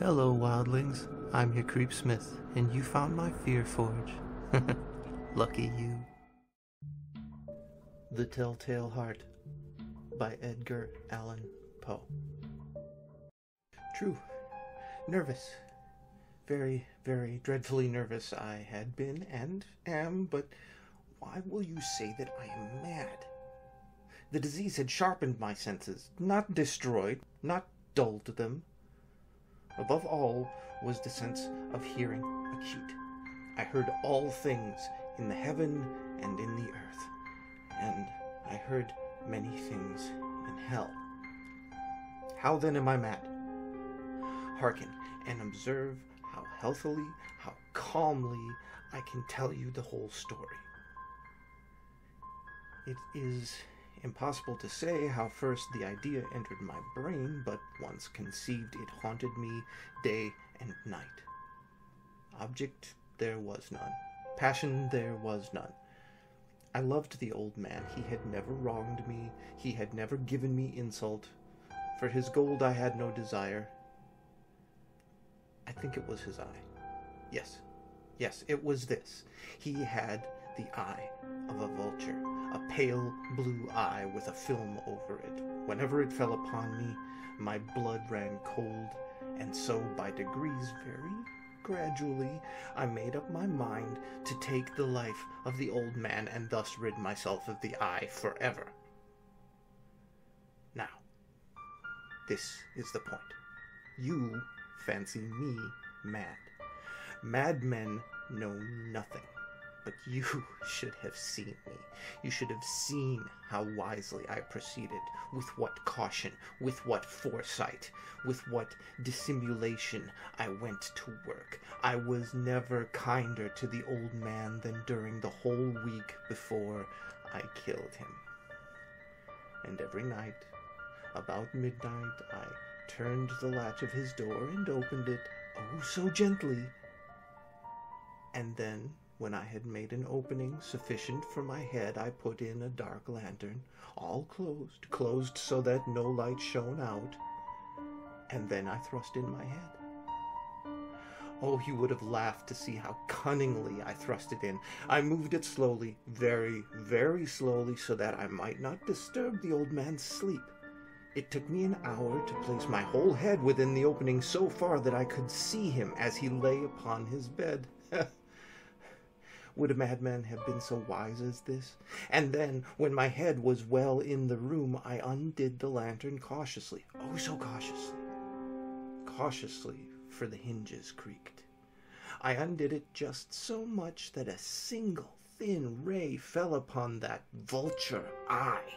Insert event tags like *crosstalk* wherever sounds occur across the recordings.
Hello, wildlings. I'm your Creepsmith, and you found my Fear Forge. *laughs* Lucky you. The Telltale Heart by Edgar Allan Poe. True. Nervous. Very, very dreadfully nervous I had been and am, but why will you say that I am mad? The disease had sharpened my senses, not destroyed, not dulled them. Above all was the sense of hearing acute. I heard all things in the heaven and in the earth, and I heard many things in hell. How then am I mad? Hearken and observe how healthily, how calmly I can tell you the whole story. It is Impossible to say how first the idea entered my brain, but once conceived, it haunted me day and night. Object there was none. Passion there was none. I loved the old man. He had never wronged me. He had never given me insult. For his gold I had no desire. I think it was his eye. Yes, yes, it was this. He had the eye of a vulture, a pale blue eye with a film over it. Whenever it fell upon me, my blood ran cold, and so by degrees, very gradually, I made up my mind to take the life of the old man and thus rid myself of the eye forever. Now, this is the point. You fancy me mad. Madmen know nothing. But you *laughs* should have seen me. You should have seen how wisely I proceeded, with what caution, with what foresight, with what dissimulation I went to work. I was never kinder to the old man than during the whole week before I killed him. And every night, about midnight, I turned the latch of his door and opened it, oh so gently. And then when I had made an opening sufficient for my head, I put in a dark lantern, all closed, closed so that no light shone out, and then I thrust in my head. Oh, you would have laughed to see how cunningly I thrust it in. I moved it slowly, very, very slowly, so that I might not disturb the old man's sleep. It took me an hour to place my whole head within the opening so far that I could see him as he lay upon his bed. *laughs* Would a madman have been so wise as this? And then, when my head was well in the room, I undid the lantern cautiously, oh so cautiously, cautiously, for the hinges creaked. I undid it just so much that a single thin ray fell upon that vulture eye.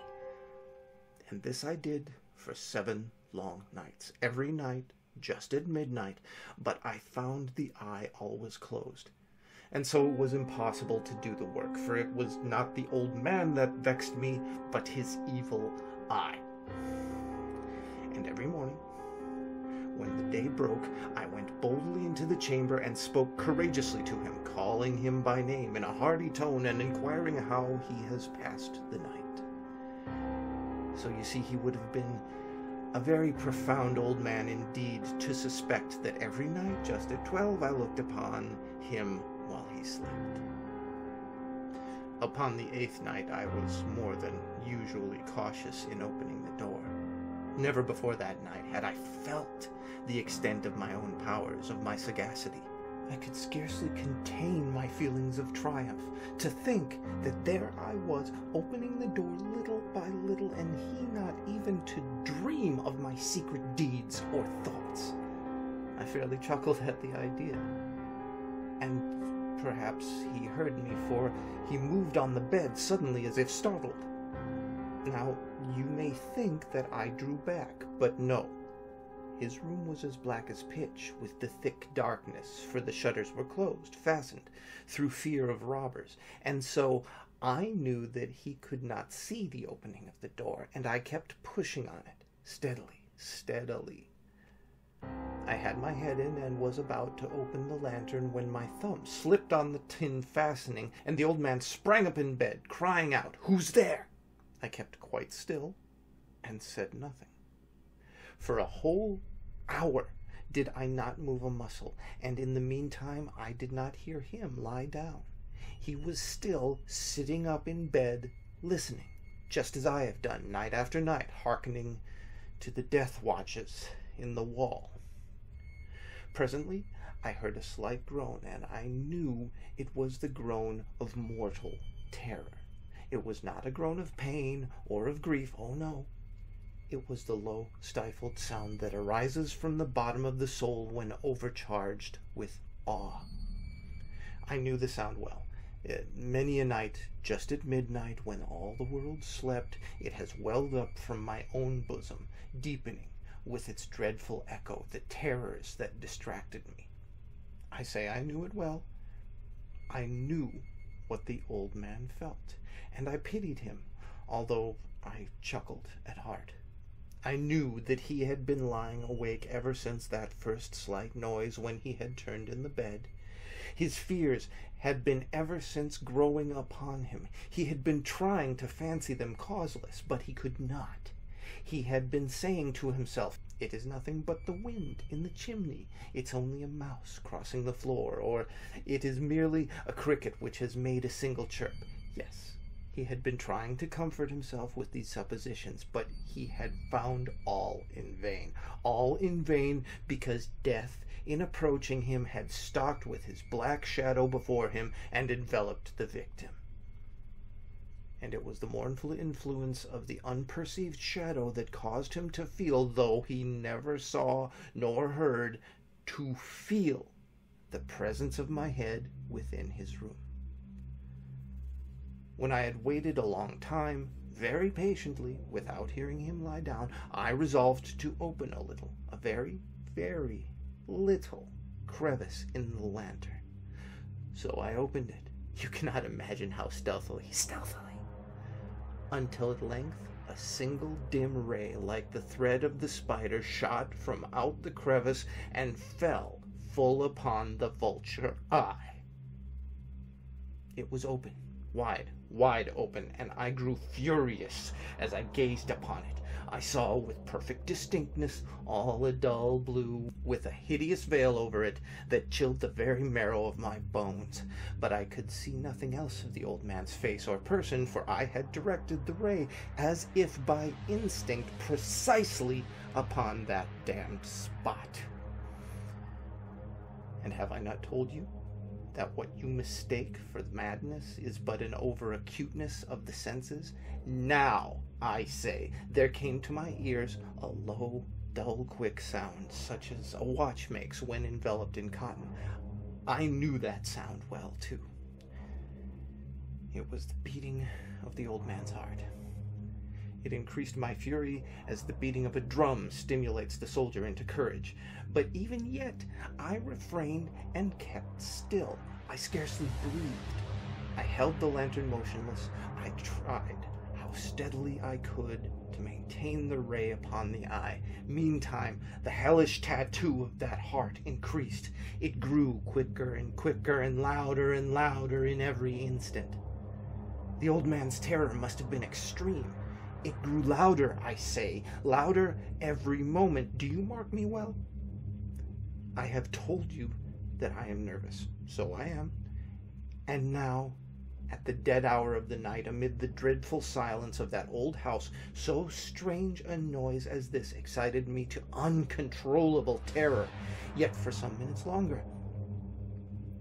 And this I did for seven long nights, every night just at midnight, but I found the eye always closed and so it was impossible to do the work, for it was not the old man that vexed me, but his evil eye. And every morning, when the day broke, I went boldly into the chamber and spoke courageously to him, calling him by name in a hearty tone and inquiring how he has passed the night. So you see, he would have been a very profound old man indeed to suspect that every night, just at twelve, I looked upon him while he slept. Upon the eighth night, I was more than usually cautious in opening the door. Never before that night had I felt the extent of my own powers, of my sagacity. I could scarcely contain my feelings of triumph to think that there I was, opening the door little by little, and he not even to dream of my secret deeds or thoughts. I fairly chuckled at the idea. And Perhaps he heard me, for he moved on the bed suddenly as if startled. Now, you may think that I drew back, but no. His room was as black as pitch, with the thick darkness, for the shutters were closed, fastened, through fear of robbers, and so I knew that he could not see the opening of the door, and I kept pushing on it, steadily, steadily, I had my head in and was about to open the lantern when my thumb slipped on the tin fastening, and the old man sprang up in bed, crying out, Who's there? I kept quite still and said nothing. For a whole hour, did I not move a muscle, and in the meantime I did not hear him lie down. He was still sitting up in bed, listening, just as I have done night after night, hearkening to the death watches in the wall. Presently I heard a slight groan, and I knew it was the groan of mortal terror. It was not a groan of pain or of grief, oh no. It was the low, stifled sound that arises from the bottom of the soul when overcharged with awe. I knew the sound well. It, many a night, just at midnight, when all the world slept, it has welled up from my own bosom, deepening with its dreadful echo the terrors that distracted me. I say I knew it well. I knew what the old man felt, and I pitied him, although I chuckled at heart. I knew that he had been lying awake ever since that first slight noise when he had turned in the bed. His fears had been ever since growing upon him. He had been trying to fancy them causeless, but he could not. He had been saying to himself, It is nothing but the wind in the chimney. It's only a mouse crossing the floor, or it is merely a cricket which has made a single chirp. Yes, he had been trying to comfort himself with these suppositions, but he had found all in vain. All in vain because death, in approaching him, had stalked with his black shadow before him and enveloped the victim and it was the mournful influence of the unperceived shadow that caused him to feel, though he never saw nor heard, to feel the presence of my head within his room. When I had waited a long time, very patiently, without hearing him lie down, I resolved to open a little, a very, very little crevice in the lantern. So I opened it. You cannot imagine how stealthily, stealthily until at length a single dim ray like the thread of the spider shot from out the crevice and fell full upon the vulture eye. It was open, wide, wide open, and I grew furious as I gazed upon it. I saw with perfect distinctness all a dull blue, with a hideous veil over it that chilled the very marrow of my bones. But I could see nothing else of the old man's face or person, for I had directed the ray, as if by instinct, precisely upon that damned spot. And have I not told you that what you mistake for madness is but an over acuteness of the senses? Now I say, there came to my ears a low, dull, quick sound, such as a watch makes when enveloped in cotton. I knew that sound well, too. It was the beating of the old man's heart. It increased my fury as the beating of a drum stimulates the soldier into courage. But even yet, I refrained and kept still. I scarcely breathed. I held the lantern motionless. I tried how steadily I could to maintain the ray upon the eye. Meantime, the hellish tattoo of that heart increased. It grew quicker and quicker and louder and louder in every instant. The old man's terror must have been extreme. It grew louder, I say, louder every moment. Do you mark me well? I have told you that I am nervous. So I am. And now at the dead hour of the night, amid the dreadful silence of that old house, so strange a noise as this excited me to uncontrollable terror. Yet for some minutes longer,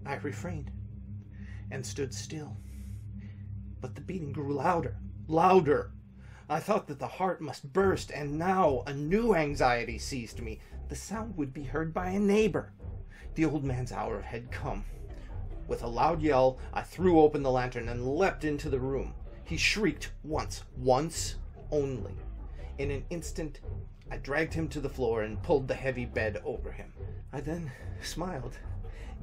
I refrained and stood still. But the beating grew louder, louder. I thought that the heart must burst, and now a new anxiety seized me. The sound would be heard by a neighbor. The old man's hour had come. With a loud yell, I threw open the lantern and leapt into the room. He shrieked once, once only. In an instant, I dragged him to the floor and pulled the heavy bed over him. I then smiled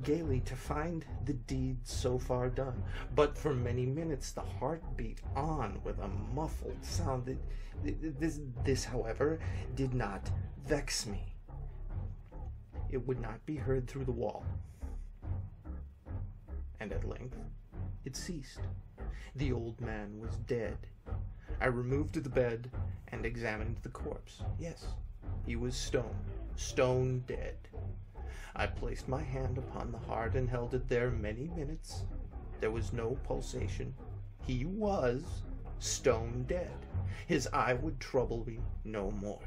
gaily to find the deed so far done. But for many minutes the heart beat on with a muffled sound. This, this, however, did not vex me. It would not be heard through the wall and at length it ceased. The old man was dead. I removed the bed and examined the corpse. Yes, he was stone, stone dead. I placed my hand upon the heart and held it there many minutes. There was no pulsation. He was stone dead. His eye would trouble me no more.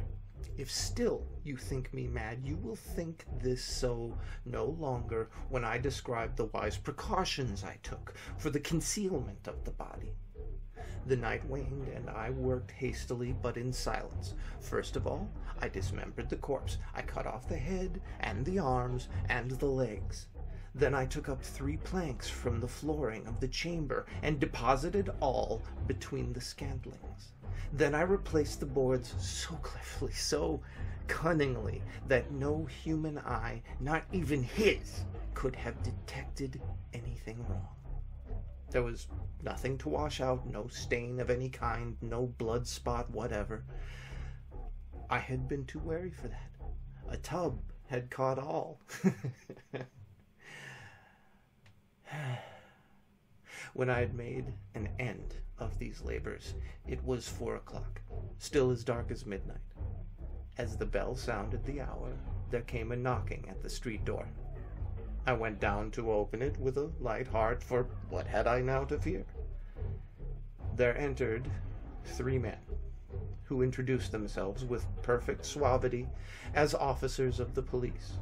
If still you think me mad, you will think this so no longer when I describe the wise precautions I took for the concealment of the body. The night waned, and I worked hastily but in silence. First of all, I dismembered the corpse. I cut off the head, and the arms, and the legs. Then I took up three planks from the flooring of the chamber and deposited all between the scantlings. Then I replaced the boards so cleverly, so cunningly, that no human eye, not even his, could have detected anything wrong. There was nothing to wash out, no stain of any kind, no blood spot whatever. I had been too wary for that. A tub had caught all. *laughs* when I had made an end of these labors, it was four o'clock, still as dark as midnight. As the bell sounded the hour, there came a knocking at the street door. I went down to open it with a light heart, for what had I now to fear? There entered three men, who introduced themselves with perfect suavity as officers of the police.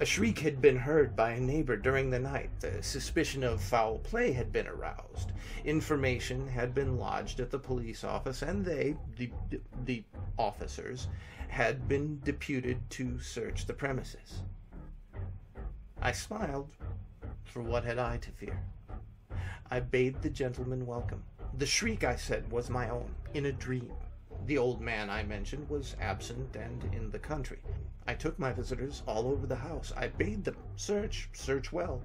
A shriek had been heard by a neighbor during the night. The suspicion of foul play had been aroused. Information had been lodged at the police office, and they, the, the officers, had been deputed to search the premises. I smiled, for what had I to fear? I bade the gentleman welcome. The shriek, I said, was my own, in a dream. The old man I mentioned was absent and in the country. I took my visitors all over the house. I bade them search, search well.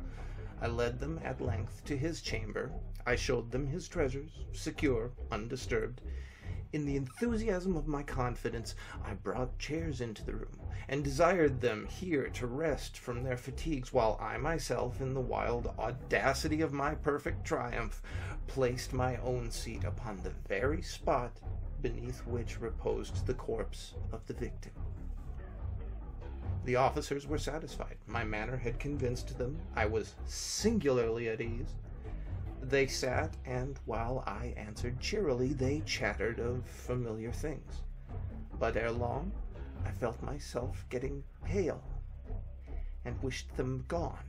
I led them at length to his chamber. I showed them his treasures, secure, undisturbed. In the enthusiasm of my confidence, I brought chairs into the room, and desired them here to rest from their fatigues, while I myself, in the wild audacity of my perfect triumph, placed my own seat upon the very spot beneath which reposed the corpse of the victim. The officers were satisfied. My manner had convinced them. I was singularly at ease. They sat, and while I answered cheerily, they chattered of familiar things. But ere long, I felt myself getting pale, and wished them gone.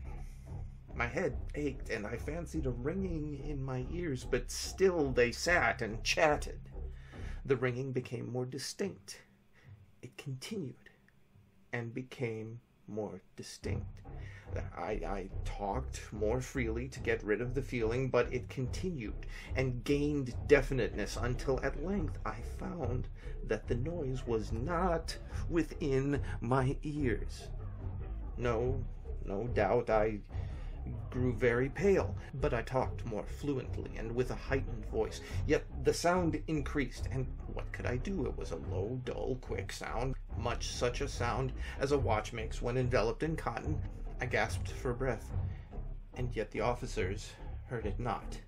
My head ached, and I fancied a ringing in my ears, but still they sat and chatted. The ringing became more distinct. It continued, and became more distinct. I, I talked more freely to get rid of the feeling, but it continued and gained definiteness until at length I found that the noise was not within my ears. No, no doubt I grew very pale, but I talked more fluently and with a heightened voice. Yet the sound increased, and what could I do? It was a low, dull, quick sound, much such a sound as a watch makes when enveloped in cotton. I gasped for breath, and yet the officers heard it not.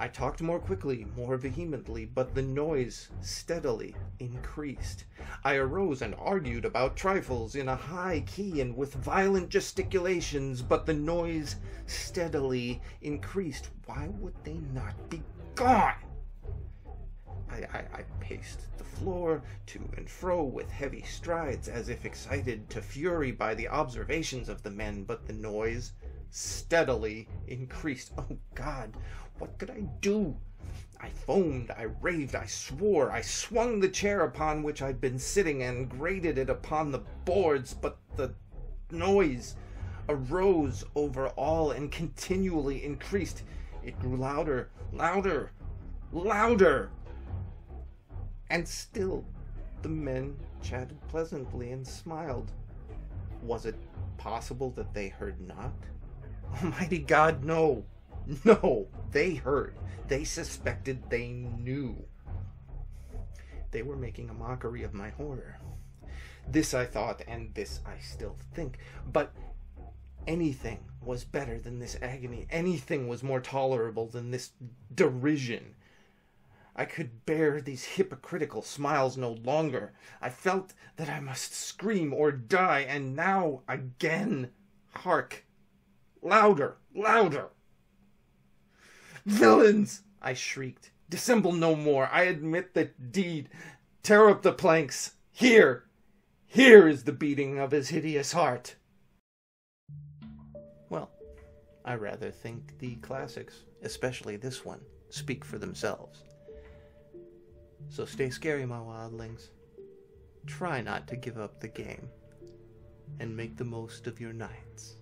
I talked more quickly, more vehemently, but the noise steadily increased. I arose and argued about trifles in a high key and with violent gesticulations, but the noise steadily increased. Why would they not be gone? I, I, I, paced the floor to and fro with heavy strides, as if excited to fury by the observations of the men, but the noise steadily increased. Oh God, what could I do? I foamed, I raved, I swore, I swung the chair upon which I'd been sitting and grated it upon the boards, but the noise arose over all and continually increased. It grew louder, louder, louder. And still the men chatted pleasantly and smiled. Was it possible that they heard not? Almighty God, no! No, they heard. They suspected. They knew. They were making a mockery of my horror. This I thought, and this I still think. But anything was better than this agony. Anything was more tolerable than this derision. I could bear these hypocritical smiles no longer. I felt that I must scream or die, and now again. Hark! Louder! Louder! Villains! I shrieked. Dissemble no more. I admit the deed. Tear up the planks. Here! Here is the beating of his hideous heart. Well, I rather think the classics, especially this one, speak for themselves. So stay scary, my wildlings. Try not to give up the game, and make the most of your nights.